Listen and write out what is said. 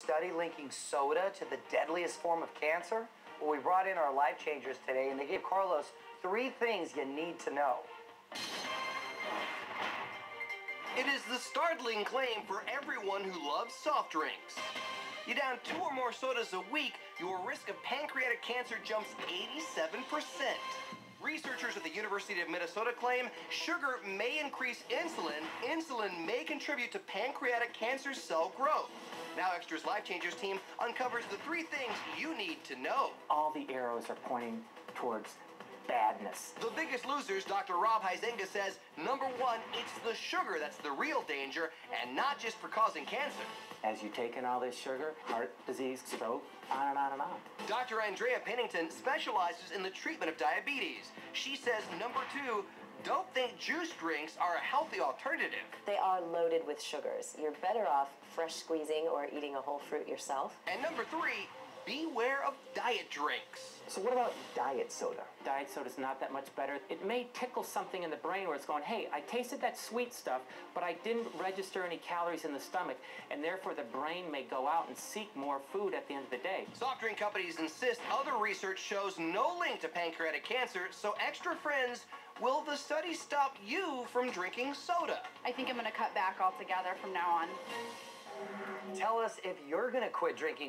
study linking soda to the deadliest form of cancer? Well, we brought in our life changers today, and they gave Carlos three things you need to know. It is the startling claim for everyone who loves soft drinks. You down two or more sodas a week, your risk of pancreatic cancer jumps 87%. Researchers at the University of Minnesota claim sugar may increase insulin. Insulin may contribute to pancreatic cancer cell growth. Now Extra's Life Changers team uncovers the three things you need to know. All the arrows are pointing towards badness. The Biggest Loser's, Dr. Rob Huizenga says, number one, it's the sugar that's the real danger, and not just for causing cancer. As you take in all this sugar, heart disease, stroke, on and on and on. Dr. Andrea Pennington specializes in the treatment of diabetes. She says, number two, don't think juice drinks are a healthy alternative. They are loaded with sugars. You're better off fresh squeezing or eating a whole fruit yourself. And number three, beware of diet drinks. So what about diet soda? Diet soda's not that much better. It may tickle something in the brain where it's going, hey, I tasted that sweet stuff, but I didn't register any calories in the stomach, and therefore the brain may go out and seek more food at the end of the day. Soft drink companies insist other research shows no link to pancreatic cancer, so extra friends, will the study stop you from drinking soda? I think I'm going to cut back altogether from now on. Tell us if you're going to quit drinking